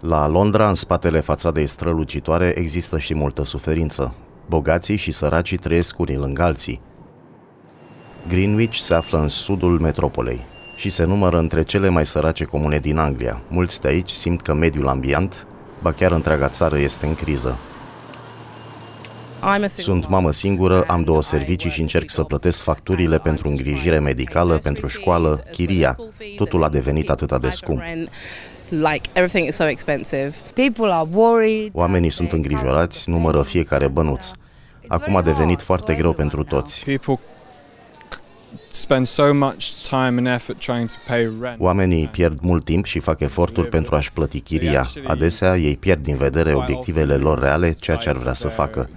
La Londra, în spatele fațadei strălucitoare, există și multă suferință. Bogații și săracii trăiesc unii lângă alții. Greenwich se află în sudul metropolei și se numără între cele mai sărace comune din Anglia. Mulți de aici simt că mediul ambient, ba chiar întreaga țară, este în criză. Sunt mamă singură, am două servicii și încerc să plătesc facturile pentru îngrijire medicală, pentru școală, chiria. Totul a devenit atât de scump. Like everything is so expensive. People are worried. Oamenii sunt îngrijorați, numără fiecare bănuț. Acum a devenit foarte greu pentru toți. People spend so much time and effort trying to pay rent. Oamenii pierd mult timp și fac eforturi pentru a-și plăti chiria. Adesea ei pierd din vedere obiectivele lor reale, ceea ce ar vrea să facă.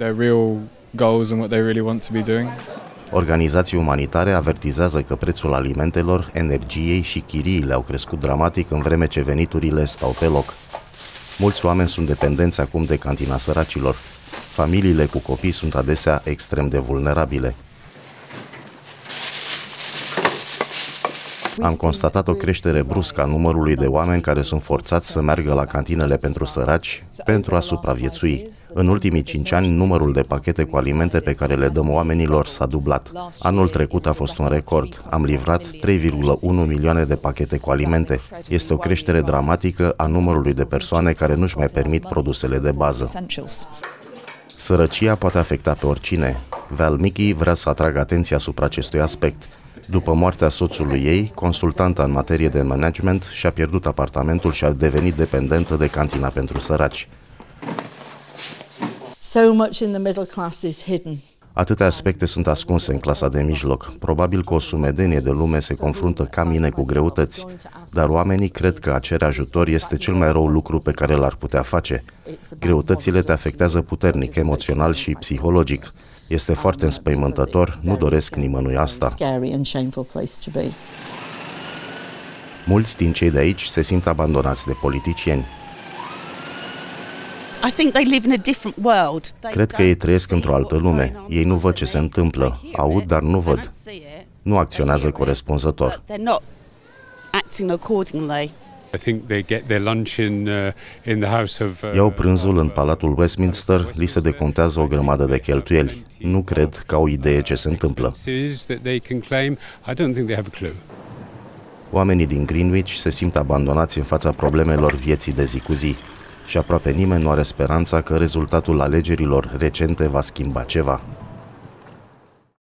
Their real goals and what they really want to be doing. Organizații umanitare avertizează că prețul alimentelor, energiei și chiriile au crescut dramatic în vreme ce veniturile stau pe loc. Mulți oameni sunt dependenți acum de cantina săracilor. Familiile cu copii sunt adesea extrem de vulnerabile. Am constatat o creștere bruscă a numărului de oameni care sunt forțați să meargă la cantinele pentru săraci pentru a supraviețui. În ultimii cinci ani, numărul de pachete cu alimente pe care le dăm oamenilor s-a dublat. Anul trecut a fost un record. Am livrat 3,1 milioane de pachete cu alimente. Este o creștere dramatică a numărului de persoane care nu-și mai permit produsele de bază. Sărăcia poate afecta pe oricine. Val Mickey vrea să atragă atenția asupra acestui aspect. După moartea soțului ei, consultanta în materie de management și-a pierdut apartamentul și a devenit dependentă de cantina pentru săraci. So much in the middle class is hidden. Atâtea aspecte sunt ascunse în clasa de mijloc. Probabil că o sumedenie de lume se confruntă ca mine cu greutăți, dar oamenii cred că a cere ajutor este cel mai rău lucru pe care l-ar putea face. Greutățile te afectează puternic, emoțional și psihologic. Este foarte înspăimântător, nu doresc nimănui asta. Scary and shameful place to be. Mulți din cei de aici se simt abandonați de politicieni. I think they live in a different world. They Cred că ei don't trăiesc see într-o altă what's lume. going on Ei nu văd ce around se them. întâmplă. They hear Aud, it, dar nu they văd. don't see it, Nu acționează they hear it, corespunzător. But They're not acting accordingly. I think they get their lunch in uh, in the house of. Uh, Iau prânzul în Palatul Westminster, li se decontează o grămadă de cheltuieli. Nu cred că au idee ce se întâmplă. expenses That they can claim. I don't think they have a clue. Oamenii din Greenwich se simt abandonați în fața problemelor vieții de zi cu zi și aproape nimeni nu are speranța că rezultatul alegerilor recente va schimba ceva.